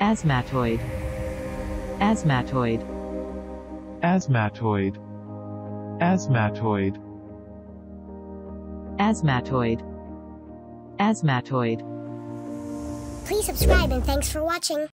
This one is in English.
Asthmatoid. Asthmatoid. Asthmatoid. Asthmatoid. Asthmatoid. Asthmatoid. Please subscribe and thanks for watching.